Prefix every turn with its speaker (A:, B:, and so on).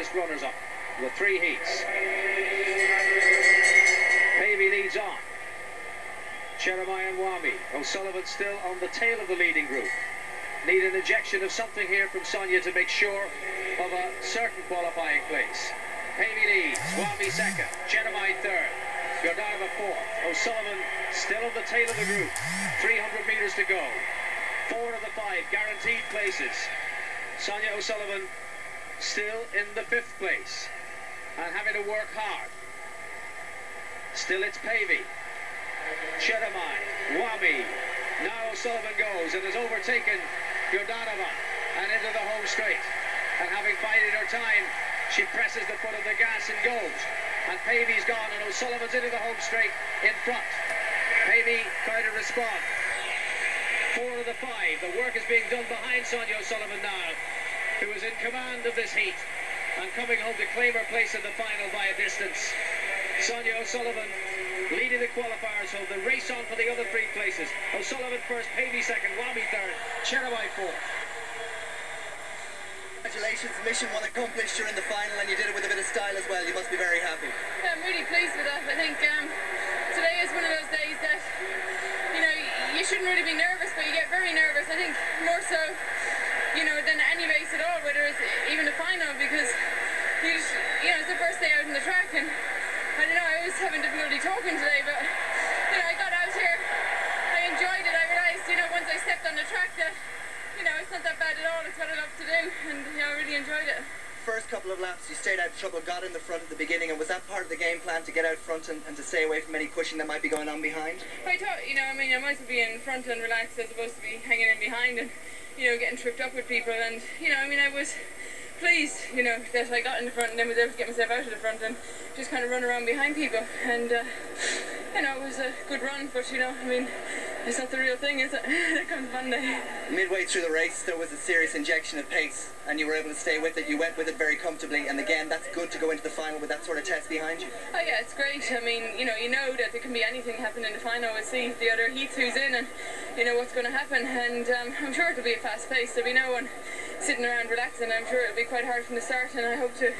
A: fastest runners-up. The three heats. Pavey leads on. Jeremiah Nwami. O'Sullivan still on the tail of the leading group. Need an injection of something here from Sonia to make sure of a certain qualifying place. Pavey leads. Nwami second. Jeremiah third. Gordava fourth. O'Sullivan still on the tail of the group. 300 metres to go. Four of the five guaranteed places. Sonia O'Sullivan still in the fifth place and having to work hard. Still it's Pavey. Cheromei, Nwami. Now O'Sullivan goes and has overtaken Yordanova and into the home straight. And having bided her time, she presses the foot of the gas and goes. And Pavey's gone and O'Sullivan's into the home straight in front. Pavey trying to respond. Four of the five. The work is being done behind Sonia O'Sullivan now, who is in command of this heat and coming home to claim her place in the final by a distance. Sonia O'Sullivan leading the qualifiers home. The race on for the other three places. O'Sullivan first, Pavey second, Nwami third, Cheromei fourth.
B: Congratulations, mission one accomplished. You're in the final and you did it with a bit of style as well. You must be very happy.
C: Yeah, I'm really pleased with that. I think um, today is one of those days that, you know, you shouldn't really be nervous, but you get very nervous. I think more so, you know, than any race at all, whether it's even a final, because, you, just, you know, it's the first day out on the track and I don't know, I was having difficulty talking today, but you know, I got out here, I enjoyed it. I realised, you know, once I stepped on the track that, you know, it's not that bad at all. It's what I love to do, and you know, I really enjoyed it.
B: First couple of laps, you stayed out of trouble, got in the front at the beginning, and was that part of the game plan to get out front and, and to stay away from any pushing that might be going on behind?
C: I thought, you know, I mean, I might as well be in front and relaxed as opposed to be hanging in behind and, you know, getting tripped up with people. And, you know, I mean, I was pleased, you know, that I got in the front and then was able to get myself out of the front and just kind of run around behind people. And, uh, you know, it was a good run, but, you know, I mean, it's not the real thing, is it? it comes Monday.
B: Midway through the race, there was a serious injection of pace, and you were able to stay with it. You went with it very comfortably, and again, that's good to go into the final with that sort of test behind you.
C: Oh yeah, it's great. I mean, you know, you know that there can be anything happen in the final. We'll see the other heats who's in, and you know what's going to happen. And um, I'm sure it'll be a fast pace. There'll be no one sitting around relaxing. I'm sure it'll be quite hard from the start, and I hope to